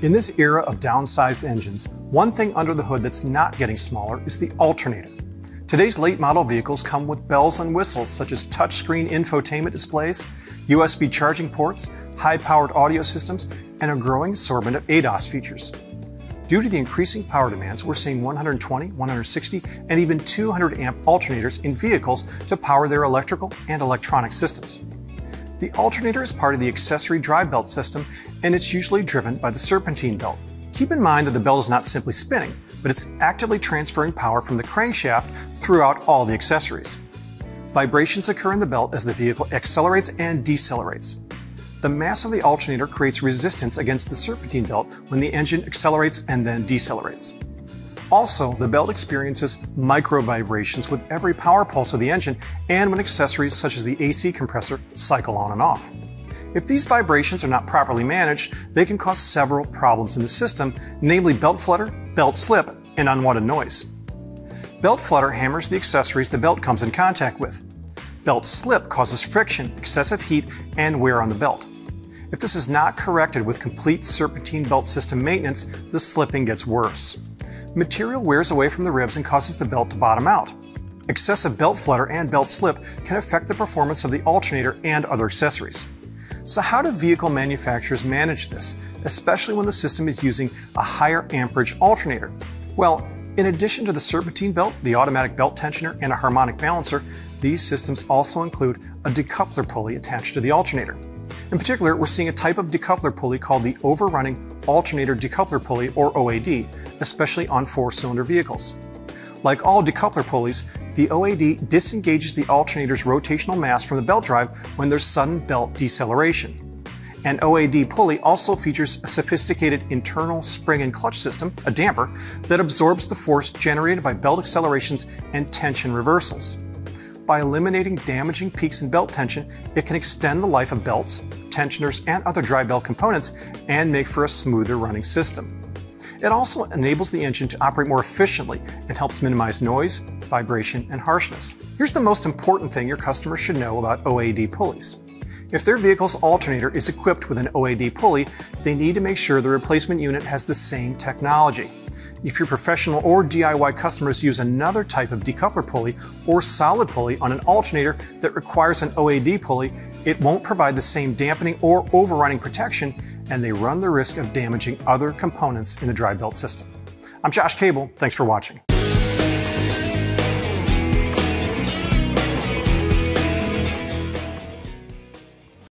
In this era of downsized engines, one thing under the hood that's not getting smaller is the alternator. Today's late model vehicles come with bells and whistles such as touchscreen infotainment displays, USB charging ports, high powered audio systems, and a growing assortment of ADAS features. Due to the increasing power demands, we're seeing 120, 160, and even 200 amp alternators in vehicles to power their electrical and electronic systems. The alternator is part of the accessory drive belt system and it's usually driven by the serpentine belt. Keep in mind that the belt is not simply spinning, but it's actively transferring power from the crankshaft throughout all the accessories. Vibrations occur in the belt as the vehicle accelerates and decelerates. The mass of the alternator creates resistance against the serpentine belt when the engine accelerates and then decelerates. Also, the belt experiences micro vibrations with every power pulse of the engine and when accessories such as the AC compressor cycle on and off. If these vibrations are not properly managed, they can cause several problems in the system, namely belt flutter, belt slip, and unwanted noise. Belt flutter hammers the accessories the belt comes in contact with. Belt slip causes friction, excessive heat, and wear on the belt. If this is not corrected with complete serpentine belt system maintenance, the slipping gets worse material wears away from the ribs and causes the belt to bottom out. Excessive belt flutter and belt slip can affect the performance of the alternator and other accessories. So how do vehicle manufacturers manage this, especially when the system is using a higher amperage alternator? Well, in addition to the serpentine belt, the automatic belt tensioner, and a harmonic balancer, these systems also include a decoupler pulley attached to the alternator. In particular, we're seeing a type of decoupler pulley called the overrunning alternator decoupler pulley, or OAD, especially on four-cylinder vehicles. Like all decoupler pulleys, the OAD disengages the alternator's rotational mass from the belt drive when there's sudden belt deceleration. An OAD pulley also features a sophisticated internal spring and clutch system, a damper, that absorbs the force generated by belt accelerations and tension reversals. By eliminating damaging peaks in belt tension, it can extend the life of belts, tensioners, and other drive belt components and make for a smoother running system. It also enables the engine to operate more efficiently and helps minimize noise, vibration, and harshness. Here's the most important thing your customers should know about OAD pulleys. If their vehicle's alternator is equipped with an OAD pulley, they need to make sure the replacement unit has the same technology. If your professional or DIY customers use another type of decoupler pulley or solid pulley on an alternator that requires an OAD pulley, it won't provide the same dampening or overrunning protection, and they run the risk of damaging other components in the drive belt system. I'm Josh Cable. Thanks for watching.